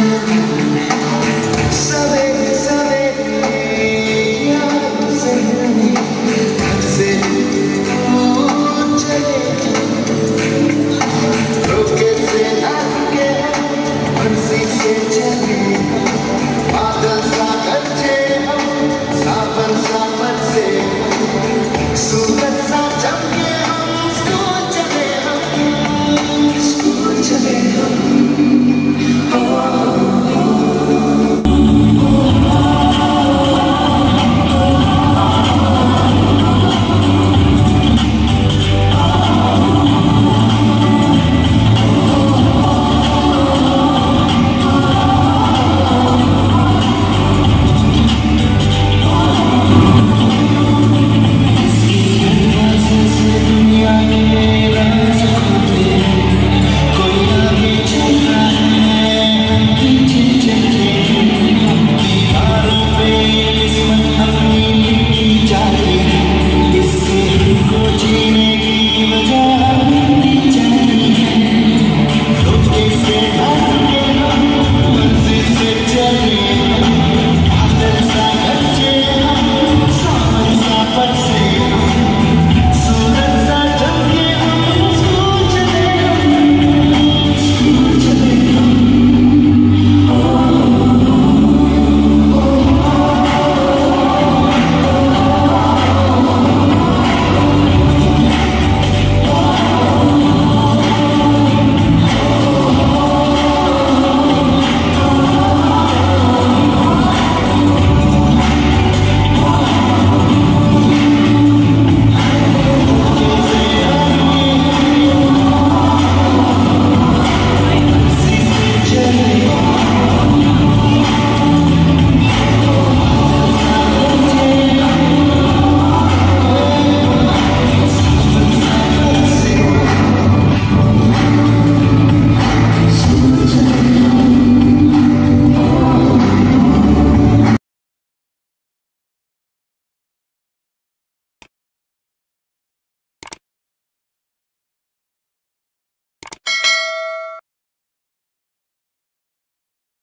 you.